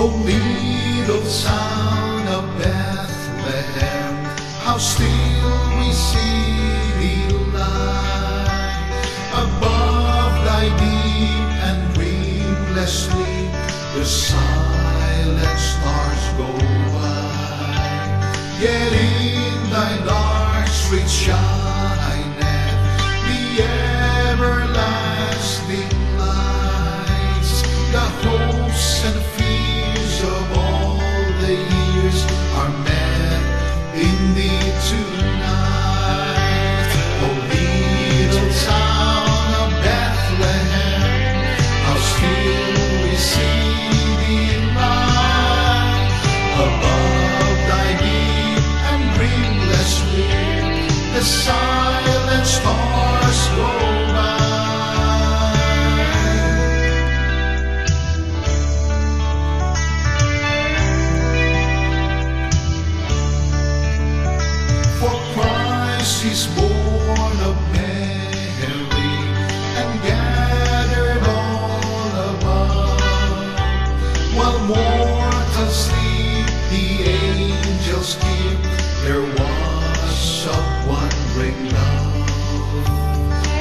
O little town of Bethlehem, how still we see thee lie above thy deep and dreamless sleep. The silent stars go by, yet in thy dark street shine. she's born of Mary and gathered all above. While mortals sleep, the angels keep their watch of wondering love.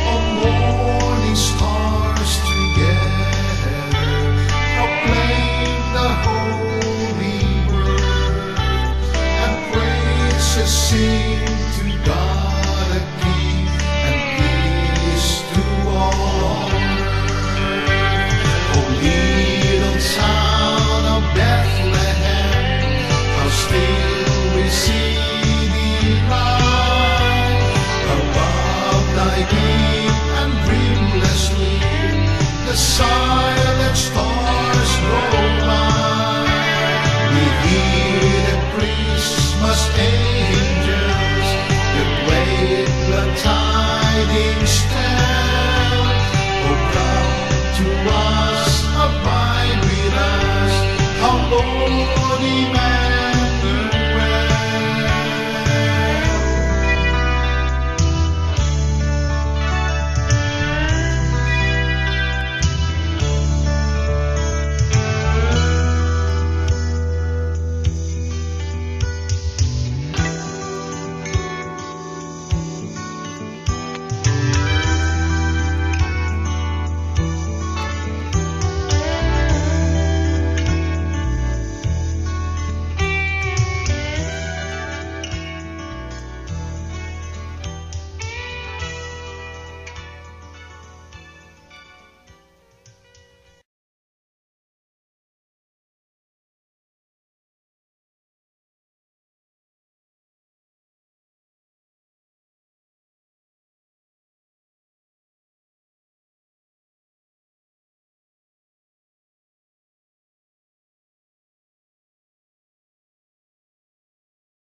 All morning stars together proclaim the holy and praises sing.